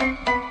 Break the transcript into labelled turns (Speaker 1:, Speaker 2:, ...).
Speaker 1: Música